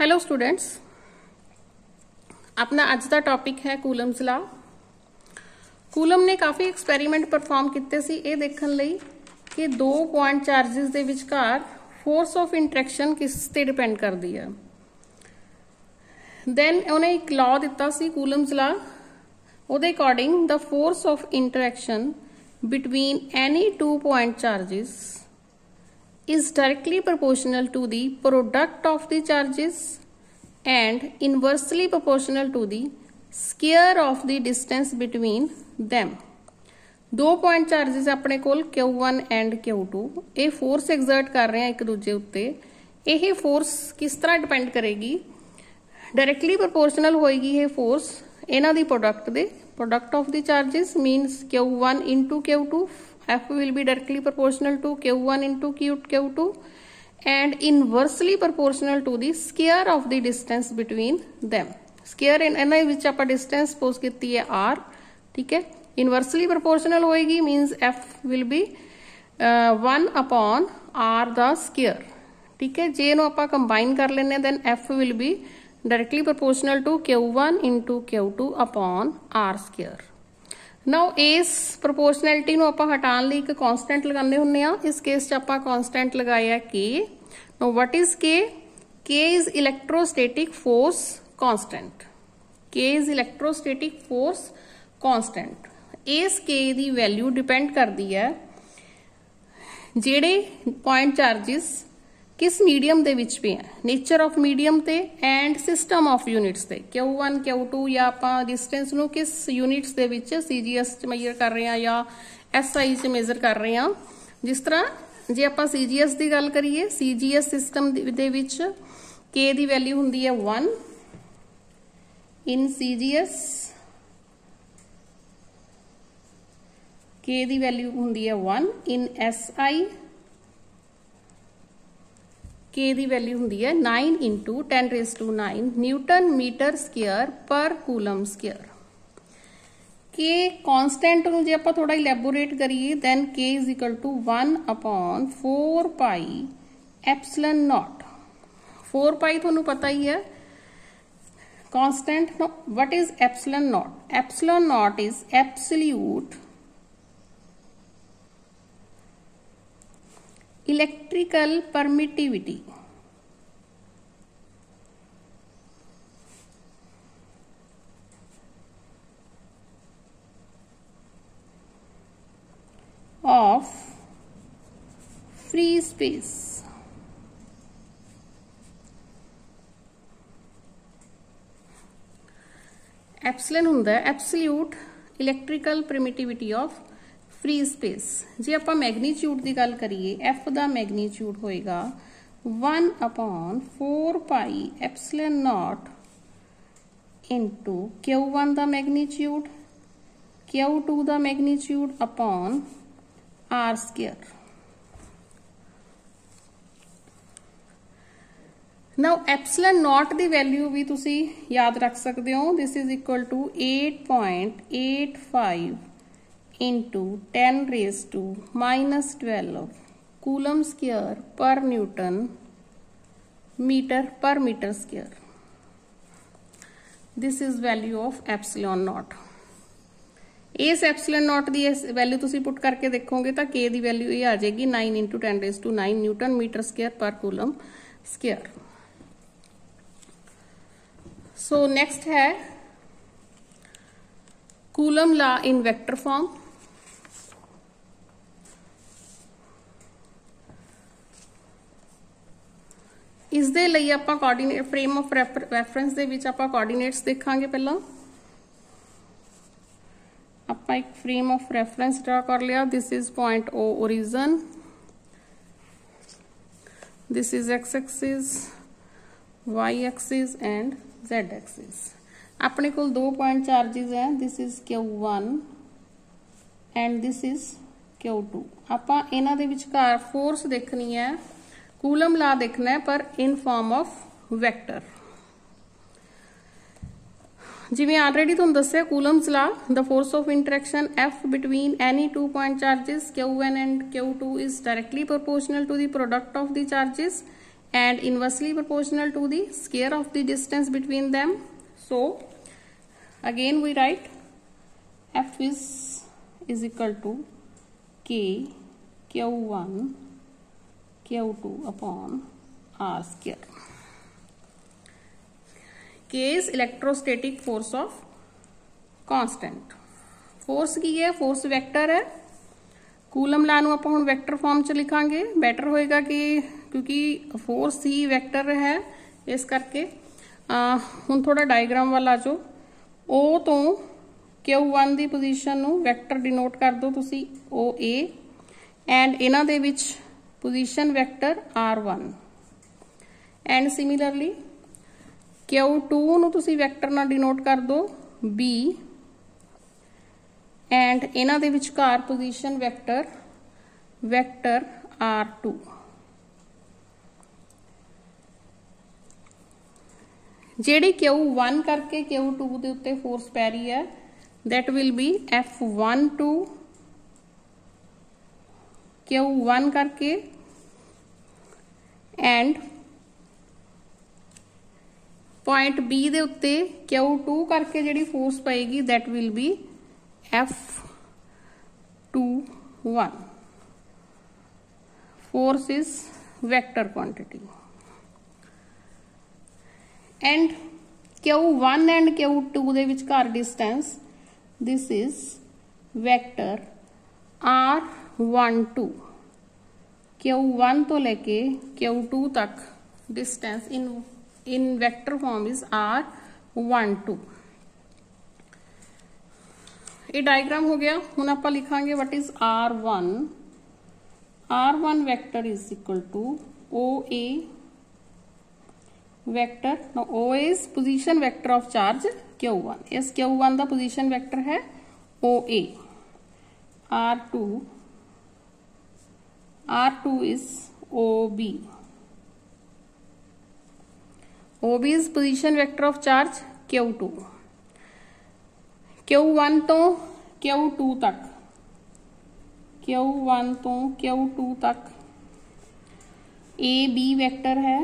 Hello students अपना आज का टॉपिक है कूलम जिला कूलम ने काफ़ी एक्सपेरिमेंट परफॉर्म किए ये देखने लिए कि दो पॉइंट चार्जिज के विकार फोर्स ऑफ़ इंट्रैक्शन किसते डिपेंड करती है। दैन उन्हें एक लॉ दिता सी कूलम जिला according the force of interaction between any two point charges is directly proportional to the product of the charges and inversely proportional to the square of the distance between them. दो point charges अपने को Q one and Q two यह force exert कर रहे हैं एक दूजे उत्ते। फोर्स किस तरह डिपेंड करेगी? डायरेक्टली प्रपोर्शनल होएगी यह फोर्स इन्ह की प्रोडक्ट के product of the charges means Q one into Q two F will be directly proportional to Q1 into Q, Q2 and inversely proportional to the square of the distance between them. Square in ਇਹਨਾਂ ਵਿੱਚ ਆਪਾਂ distance suppose ਕੀਤੀ ਹੈ r ਠੀਕ ਹੈ inversely proportional ਹੋਏਗੀ means F will be uh, 1 upon r the square ਠੀਕ ਹੈ ਜੇ ਇਹਨੂੰ ਆਪਾਂ ਕੰਬਾਈਨ ਕਰ ਲੈਨੇ then F will be directly proportional to Q1 into Q2 upon r square. now इस प्रपोर्शनैलिटी आप हटाने एक कॉन्सटेंट लगाने होंगे इस केस कॉन्सटेंट लगाया K no what is K K is electrostatic force constant K is electrostatic force constant इस के वैल्यू डिपेंड करती है जेडे पॉइंट चार्जिस ਕਿਸ ਮੀਡੀਅਮ ਦੇ ਵਿੱਚ ਵੀ ਹੈ ਨੇਚਰ ਆਫ ਮੀਡੀਅਮ ਤੇ ਐਂਡ ਸਿਸਟਮ ਆਫ ਯੂਨਿਟਸ ਤੇ Q1 Q2 ਜਾਂ ਆਪਾਂ ਡਿਸਟੈਂਸ ਨੂੰ ਕਿਸ ਯੂਨਿਟਸ ਦੇ ਵਿੱਚ CGS ਚ ਮੈਜ਼ਰ ਕਰ ਰਹੇ ਹਾਂ ਜਾਂ SI ਚ ਮੈਜ਼ਰ ਕਰ ਰਹੇ ਹਾਂ ਜਿਸ ਤਰ੍ਹਾਂ ਜੇ ਆਪਾਂ CGS ਦੀ ਗੱਲ ਕਰੀਏ CGS ਸਿਸਟਮ ਦੇ ਵਿੱਚ K ਦੀ ਵੈਲਿਊ ਹੁੰਦੀ ਹੈ 1 ਇਨ CGS K ਦੀ ਵੈਲਿਊ ਹੁੰਦੀ ਹੈ 1 ਇਨ SI k ਦੀ ਵੈਲਿਊ ਹੁੰਦੀ ਹੈ 9 10 raised to 9 newton metre square per coulomb square k constant ਨੂੰ ਜੇ ਆਪਾਂ ਥੋੜਾ ਇਲੈਬੋਰੇਟ ਕਰੀਏ then k 1 upon 4 pi epsilon naught 4 pi ਤੁਹਾਨੂੰ ਪਤਾ ਹੀ ਹੈ constant what is epsilon naught epsilon naught is absolute electrical permittivity of free space epsilon ਹੁੰਦਾ ਹੈ absolute electrical permittivity of free space ਜੇ ਆਪਾਂ ਮੈਗਨੀਟਿਊਡ ਦੀ ਗੱਲ ਕਰੀਏ f ਦਾ ਮੈਗਨੀਟਿਊਡ ਹੋਏਗਾ 1 upon 4 pi epsilon naught into q1 ਦਾ ਮੈਗਨੀਟਿਊਡ q2 ਦਾ magnitude upon r square now epsilon naught ਦੀ value ਵੀ ਤੁਸੀਂ ਯਾਦ ਰੱਖ ਸਕਦੇ ਹੋ this is equal to 8.85 into 10 raised to minus 12 coulomb square per newton meter per meter square. This is value of epsilon naught. ਇਸ epsilon ਨਾਟ ਦੀ value ਤੁਸੀਂ ਪੁੱਟ ਕਰਕੇ ਦੇਖੋਗੇ ਤਾਂ k ਦੀ ਵੈਲਿਊ ਇਹ ਆ ਜਾਏਗੀ 9 10 raised to 9 newton metre square per coulomb square so next ਹੈ ਕੂਲਮ ਲਾ ਇਨ ਵੈਕਟਰ ਫਾਰਮ इस दे coordinate frame of refer reference coordinates देखा पहला। आप फ्रेम ऑफ़ रेफरेंस ड्रा कर लिया। This is point O origin this is X axis Y axis and Z axis अपने को दो पॉइंट चार्जिज है। This is Q one and this is Q two आप इन्होंने फोर्स देखनी है। ਕੂਲਮ ਲਾ ਦੇਖਣਾ ਹੈ ਪਰ ਇਨ ਫਾਰਮ ਆਫ ਵੈਕਟਰ ਜਿਵੇਂ ਆਲਰੇਡੀ ਤੁਹਾਨੂੰ ਦੱਸਿਆ ਕੂਲਮਸ ਲਾ the force of interaction F between any two point charges Q1 and Q2 is directly proportional to the product of the charges and inversely proportional to the square of the distance between them. So again we write F is is equal to K Q1 Q2 upon R square. K is electrostatic force of constant. Force ਕੀ ਹੈ force vector ਹੈ coulomb ਲਾ ਨੂੰ ਆਪਾਂ ਹੁਣ vector farm ਚ ਲਿਖਾਂਗੇ better ਹੋਏਗਾ ਕਿ ਕਿਉਂਕਿ ਫੋਰਸ ਹੀ ਵੈਕਟਰ ਹੈ ਇਸ ਕਰਕੇ ਹੁਣ ਥੋੜਾ ਡਾਇਗਰਾਮ ਵੱਲ ਆ ਜਾਓ O ਤੋਂ Q1 ਦੀ ਪੋਜੀਸ਼ਨ ਨੂੰ ਵੈਕਟਰ ਡਿਨੋਟ ਕਰ ਦਿਓ ਤੁਸੀਂ OA ਐਂਡ ਇਹਨਾਂ ਦੇ ਵਿੱਚ position vector R1 and similarly Q2 ਨੂੰ ਤੁਸੀਂ ਵੈਕਟਰ ਨਾਲ ਡਿਨੋਟ ਕਰ ਦਿਓ B ਐਂਡ ਇਹਨਾਂ ਦੇ ਵਿਚਕਾਰ ਪੋਜੀਸ਼ਨ ਵੈਕਟਰ ਵੈਕਟਰ R2 ਜਿਹੜੀ Q1 ਕਰਕੇ Q2 ਦੇ ਉੱਤੇ ਫੋਰਸ ਪੈ ਰਹੀ ਹੈ that will be F12 Q1 ਕਰਕੇ ਐਂਡ ਪੁਆਇੰਟ B ਦੇ ਉੱਤੇ Q2 ਕਰਕੇ ਜਿਹੜੀ ਫੋਰਸ ਪਏਗੀ that will be F21 force is vector quantity and Q1 and Q2 ਦੇ ਵਿਚਕਾਰ distance this is vector one two. Q one तो लेके क्यू टू तक distance in in vector form is R one two. ये diagram हो गया। हूँ आप लिखा what is R one. R one vector is equal to O A vector O as position vector of charge Q one. इस Q one का position vector है? O A R two. R two is O B O B is position vector of charge Q two Q one तो Q two तक. Q one तो Q two तक. A B vector है.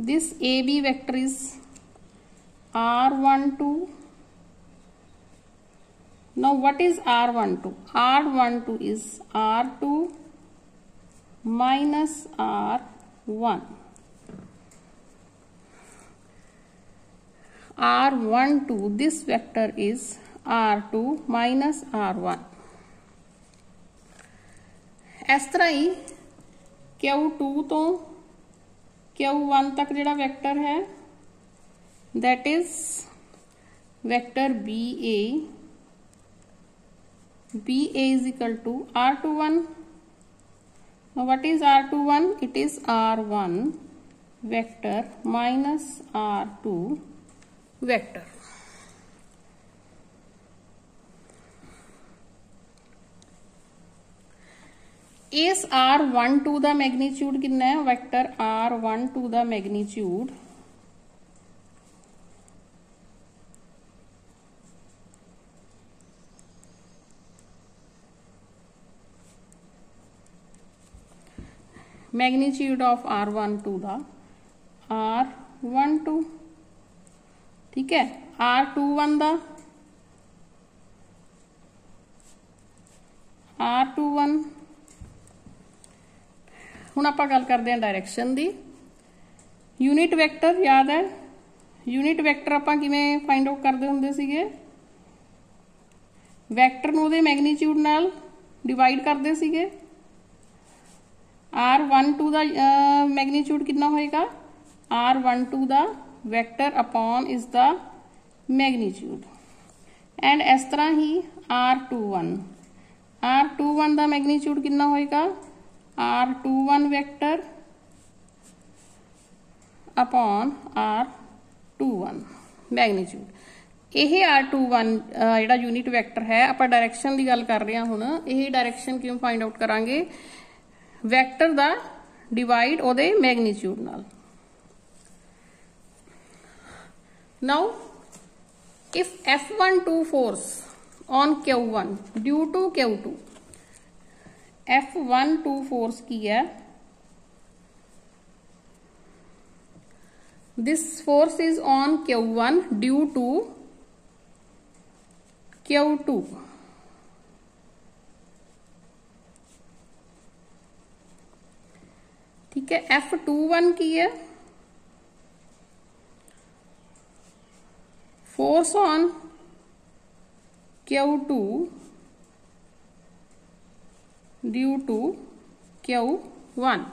This A B vector is R one two now what is R12 R12 is R2 minus R1 R12 this vector is R2 minus R1 ਇਸ ਤਰ੍ਹਾਂ ਹੀ Q2 ਤੋਂ Q1 ਤੱਕ ਜਿਹੜਾ vector ਹੈ that is vector BA B A is equal to R two one what is R two one it is R one vector minus R two vector R one two the magnitude कितना है? Vector one two the magnitude magnitude magnitude of R12 the R12 ਠੀਕ ਹੈ R21 ਦਾ R21 ਹੁਣ ਆਪਾਂ ਗੱਲ ਕਰਦੇ ਹਾਂ direction ਦੀ unit vector ਯਾਦ ਹੈ ਯੂਨਿਟ ਵੈਕਟਰ ਆਪਾਂ ਕਿਵੇਂ ਫਾਈਂਡ ਆਊਟ ਕਰਦੇ ਹੁੰਦੇ ਸੀਗੇ ਵੈਕਟਰ ਨੂੰ ਉਹਦੇ ਮੈਗਨੀਟਿਊਡ ਨਾਲ ਡਿਵਾਈਡ ਕਰਦੇ ਸੀਗੇ R12 ਦਾ ਮੈਗਨੀਟਿਊਡ ਕਿੰਨਾ ਹੋਏਗਾ R12 the vector upon is the magnitude and ਇਸ ਤਰ੍ਹਾਂ ਹੀ R21 R21 ਦਾ ਮੈਗਨੀਟਿਊਡ ਕਿੰਨਾ ਹੋਏਗਾ R21 vector upon R21 magnitude ਇਹ R21 ਜਿਹੜਾ ਯੂਨਿਟ ਵੈਕਟਰ ਹੈ ਆਪਾਂ ਡਾਇਰੈਕਸ਼ਨ ਦੀ ਗੱਲ ਕਰ ਰਹੇ ਹਾਂ ਹੁਣ ਇਹ ਡਾਇਰੈਕਸ਼ਨ ਕਿਉਂ ਫਾਈਂਡ ਆਊਟ ਕਰਾਂਗੇ ਵੈਕਟਰ ਦਾ ਡਿਵਾਈਡ ਉਹਦੇ ਮੈਗਨੀਟਿਊਡ ਨਾਲ now if f12 force on q1 due to q2 f12 force की है this force is on q1 due to q2 ठीक है एफ टू वन की है force on Q two due to Q one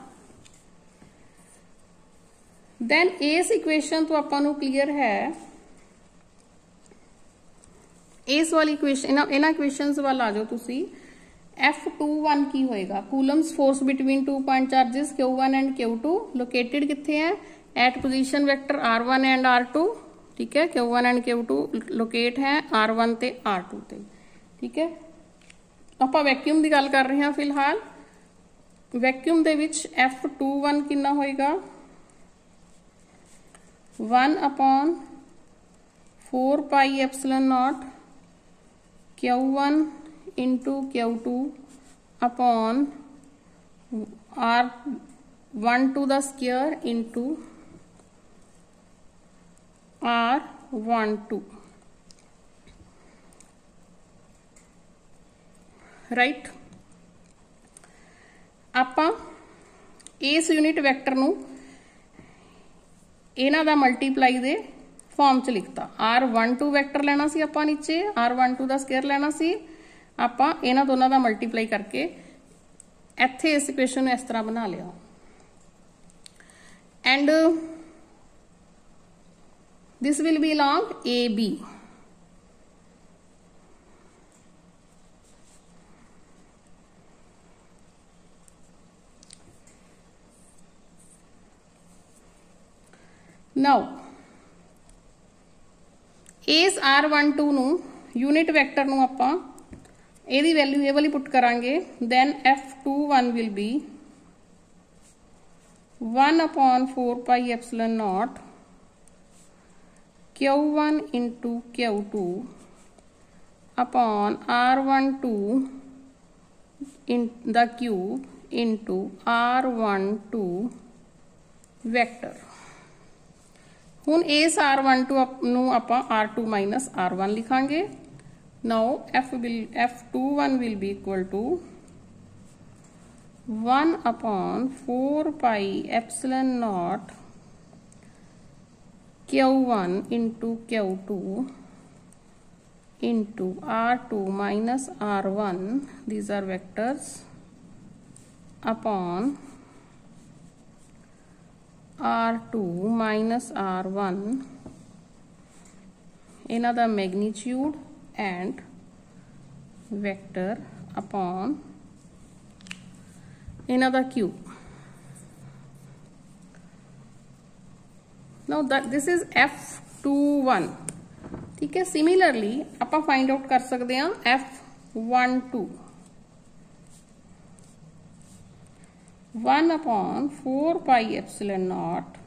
then इस equation तो ਆਪਾਂ ਨੂੰ ਕਲੀਅਰ ਹੈ ਇਸ ਵਾਲੀ ਇਕੁਏਸ਼ਨ ਇਹਨਾਂ ਇਕੁਏਸ਼ਨਸ ਵੱਲ ਆ ਜਾਓ ਤੁਸੀਂ एफ़ टू वन की होएगा। Coulomb's force between two point charges Q one and Q two located कितने हैं? At position vector R one and R two ठीक है? Q one and Q two locate है आर वन से R two से ਤੇ ਠੀਕ ਹੈ ਆਪਾਂ ਵੈਕਿਊਮ ਦੀ ਗੱਲ ਕਰ ਰਹੇ ਹਾਂ ਫਿਲਹਾਲ एफ़ टू वन कि होएगा? One upon four pi pi naught Q one into q2 upon r1 to the square into r1 2 right ਆਪਾਂ ਇਸ ਯੂਨਿਟ ਵੈਕਟਰ ਨੂੰ ਇਹਨਾਂ ਦਾ ਮਲਟੀਪਲਾਈ ਦੇ ਫਾਰਮ ਚ ਲਿਖਤਾ। R12 ਵੈਕਟਰ ਲੈਣਾ ਸੀ ਆਪਾਂ ਨੀਚੇ r12 ਦਾ ਸਕੁਅਰ ਲੈਣਾ ਸੀ। ਆਪਾਂ ਇਹਨਾਂ ਦੋਨਾਂ ਦਾ ਮਲਟੀਪਲਾਈ ਕਰਕੇ ਇੱਥੇ ਇਸ ਇਕੁਏਸ਼ਨ ਨੂੰ ਇਸ ਤਰ੍ਹਾਂ ਬਣਾ ਲਿਆ and this will be along AB now ਇਸ r12 ਨੂੰ ਯੂਨਿਟ ਵੈਕਟਰ ਨੂੰ ਆਪਾਂ ਇਹਦੀ ਵੈਲਿਊ ਇਹ ਵਾਲੀ ਪੁੱਟ ਕਰਾਂਗੇ then f21 will be 1 upon 4 pi epsilon naught q1 into q2 upon r12 in the cube into r12 vector ਹੁਣ ਇਸ r12 ਨੂੰ ਆਪਾਂ r2 r1 ਲਿਖਾਂਗੇ Now f will f21 will be equal to 1 upon 4 pi epsilon naught q1 into q2 into r2 minus r1 these are vectors upon r2 minus r1 another magnitude and vector upon another q. Now that, this is f21 ठीक है? Similarly आप find out कर सकते हैं F one two one upon four pi epsilon naught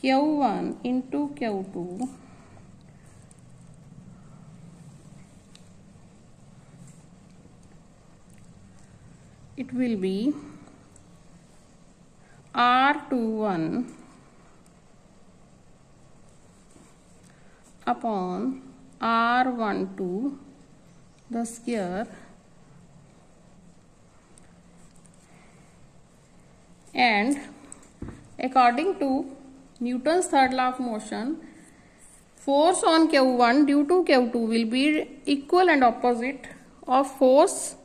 Q one into Q two it will be r21 upon r12 the square and according to Newton's third law of motion force on q1 due to q2 will be equal and opposite of force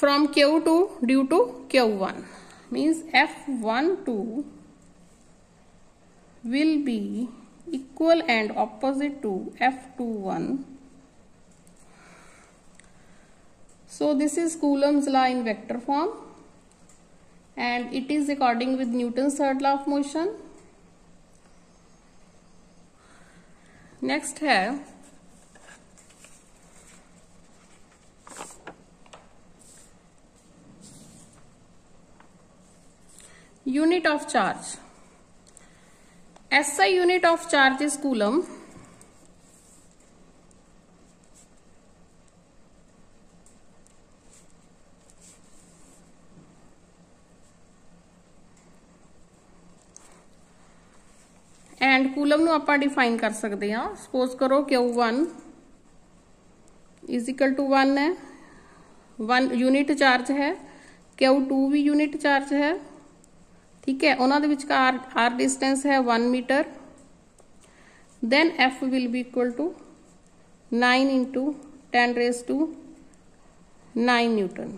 from q2 due to q1 means f12 will be equal and opposite to f21 so this is coulomb's law in vector form and it is according with Newton's third law of motion. Next है unit of charge. SI unit of charge is coulomb. And coulomb ਨੂੰ ਆਪਾਂ define ਕਰ ਸਕਦੇ ਹਾਂ suppose ਕਰੋ Q1 is equal to 1 ਹੈ 1 unit charge ਹੈ Q2 ਵੀ unit charge ਹੈ ਠੀਕ ਹੈ ਉਹਨਾਂ ਦੇ ਵਿਚਕਾਰ r ਡਿਸਟੈਂਸ ਹੈ 1 metre then F will be equal to 9 into 10 raised to 9 newton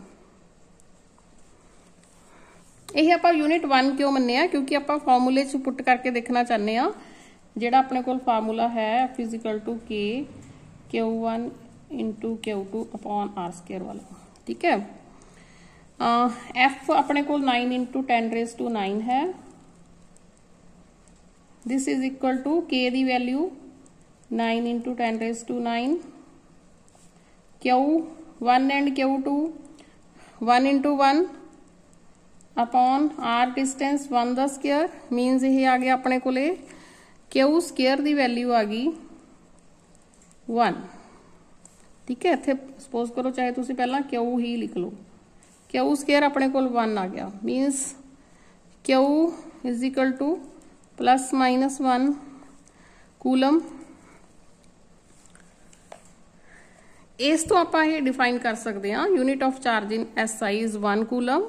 ਇਹ ਆਪਾਂ ਯੂਨਿਟ 1 ਕਿਉਂ ਮੰਨਿਆ ਕਿਉਂਕਿ ਆਪਾਂ ਫਾਰਮੂਲੇ 'ਚ ਪੁੱਟ ਕਰਕੇ ਦੇਖਣਾ ਚਾਹੁੰਦੇ ਆ ਜਿਹੜਾ ਆਪਣੇ ਕੋਲ ਫਾਰਮੂਲਾ ਹੈ F is equal to k q1 q2 r square ਵਾਲਾ ਠੀਕ ਹੈ एफ़ अपने को nine into ten raise to nine है। This is equal to k की value nine into ten raise to nine Q one and Q two one into one upon R distance one the square means ये आ गया अपने को Q square की value आ गई वन ठीक है इतने सपोज़ करो, चाहे तुम पहला क्यू ही लिख लो। q ਸਕੁਅਰ ਆਪਣੇ ਕੋਲ 1 ਆ ਗਿਆ means q is equal to plus minus 1 coulomb ਇਸ ਤੋਂ ਆਪਾਂ ਇਹ ਡਿਫਾਈਨ ਕਰ ਸਕਦੇ ਹਾਂ unit of charge in SI is 1 coulomb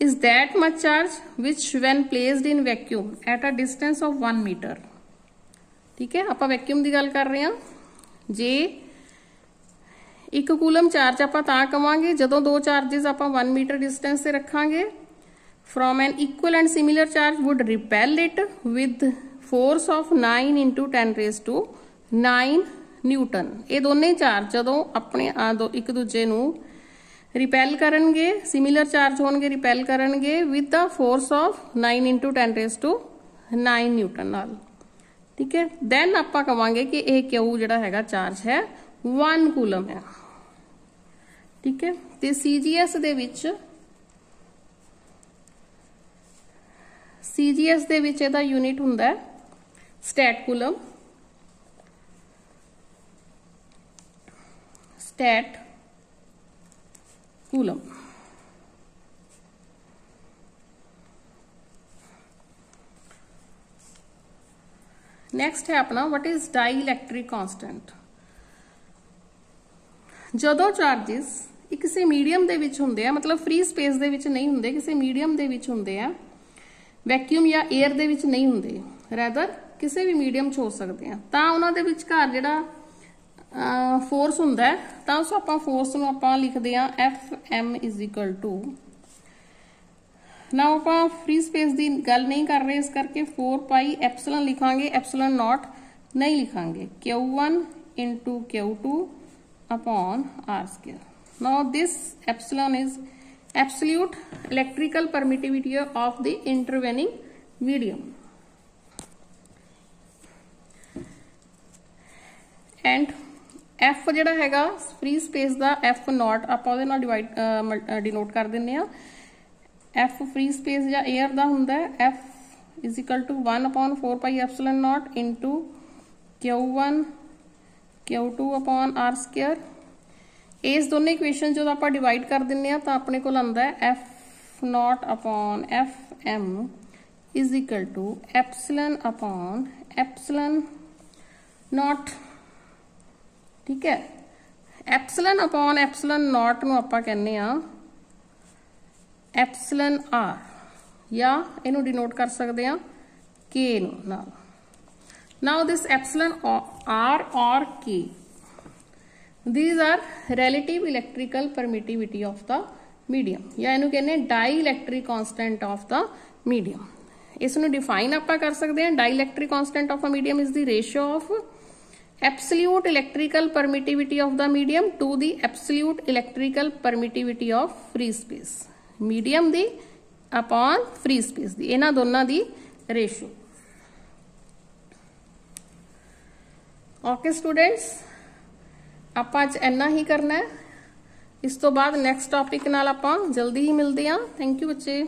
is that much charge which when placed in vacuum at a distance of 1 meter ਠੀਕ ਹੈ ਆਪਾਂ ਵੈਕਿਊਮ ਦੀ ਗੱਲ ਕਰ ਰਹੇ ਹਾਂ ਜੇ एक कूलम चार्ज आप कहे जो दो चार्जिज आप वन मीटर डिस्टेंस से रखा from an equal and similar charge would repel it with force of nine into ten raise to nine newton ये दोनों चार्ज जो अपने एक दूजे न रिपेल करे सिमिलर चार्ज हो गए रिपेल करे with the force of nine into ten raise to nine newton ठीक है दैन आप कहे कि यह क्यू जो है चार्ज है वन कूलम है ਠੀਕ ਹੈ ਤੇ ਸੀਜੀਐਸ ਦੇ ਵਿੱਚ ਸੀਜੀਐਸ ਦੇ ਵਿੱਚ ਇਹਦਾ ਯੂਨਿਟ ਹੁੰਦਾ ਹੈ stat coulomb stat coulomb next है अपना what is dielectric constant जो चार्जिस ਇੱਕ ਕਿਸੇ ਮੀਡੀਅਮ ਦੇ ਵਿੱਚ ਹੁੰਦੇ ਆ, ਮਤਲਬ ਫ੍ਰੀ ਸਪੇਸ ਦੇ ਵਿੱਚ ਨਹੀਂ ਹੁੰਦੇ, ਕਿਸੇ ਮੀਡੀਅਮ ਦੇ ਵਿੱਚ ਹੁੰਦੇ ਆ ਵੈਕਿਊਮ ਜਾਂ 에ਅਰ ਦੇ ਵਿੱਚ ਨਹੀਂ ਹੁੰਦੇ ਰੈਦਰ ਕਿਸੇ ਵੀ ਮੀਡੀਅਮ 'ਚ ਹੋ ਸਕਦੇ ਆ। ਤਾਂ ਉਹਨਾਂ ਦੇ ਵਿਚਕਾਰ ਜਿਹੜਾ ਫੋਰਸ ਹੁੰਦਾ ਹੈ, ਤਾਂ ਉਸ ਆਪਾਂ ਫੋਰਸ ਨੂੰ ਆਪਾਂ ਲਿਖਦੇ ਆ Fm ਨਾ ਆਪਾਂ ਫ੍ਰੀ ਸਪੇਸ ਦੀ ਗੱਲ ਨਹੀਂ ਕਰ ਰਹੇ, ਇਸ ਕਰਕੇ 4 ਪਾਈ ਐਪਸਿਲਨ ਲਿਖਾਂਗੇ ਐਪਸਿਲਨ ਨਾਟ ਨਹੀਂ ਲਿਖਾਂਗੇ। Q1 q2 upon r square now this epsilon is absolute electrical permittivity of the intervening medium and f ਜਿਹੜਾ ਹੈਗਾ ਫ੍ਰੀ ਸਪੇਸ ਦਾ f ਨਾਟ ਆਪਾਂ ਉਹਦੇ ਨਾਲ ਡਿਵਾਈਡ ਡਿਨੋਟ ਕਰ ਦਿੰਨੇ ਆ f ਫ੍ਰੀ ਸਪੇਸ ਜਾਂ 에ਅਰ ਦਾ ਹੁੰਦਾ ਹੈ f 1/4 ਪਾਈ ਐਪਸਿਲਨ ਨਾਟ q1 q2 r2 ਇਸ ਦੋਨੇ ਇਕੁਏਸ਼ਨ ਜਦੋਂ ਆਪਾਂ ਡਿਵਾਈਡ ਕਰ ਦਿੰਨੇ ਆ ਤਾਂ ਆਪਣੇ ਕੋਲ ਆਉਂਦਾ ਹੈ f naught upon f m is equal to epsilon upon epsilon naught ਠੀਕ ਹੈ ਐਪਸਿਲਨ ਅਪਨ ਐਪਸਿਲਨ ਨਾਟ ਨੂੰ ਆਪਾਂ ਕਹਿੰਦੇ ਆ ਐਪਸਿਲਨ r ਜਾਂ ਇਹਨੂੰ ਡਿਨੋਟ ਕਰ ਸਕਦੇ ਆ k ਨੂੰ ਨਾਲ now this epsilon r or k these are relative electrical permittivity of the medium या इन्हों कहने dielectric constant of the medium इसमें डिफाइन आप कर सकते हैं dielectric constant of a medium is the ratio of absolute electrical permittivity of the medium to the absolute electrical permittivity of free space medium the upon free space इन्होंने दोनों की ratio okay students ਆਪਾਂ ਅੱਜ ਇੰਨਾ ਹੀ ਕਰਨਾ ਹੈ। ਇਸ ਤੋਂ ਬਾਅਦ ਨੈਕਸਟ ਟਾਪਿਕ ਨਾਲ ਆਪਾਂ ਜਲਦੀ ਹੀ ਮਿਲਦੇ ਹਾਂ। ਥੈਂਕ ਯੂ ਬੱਚੇ।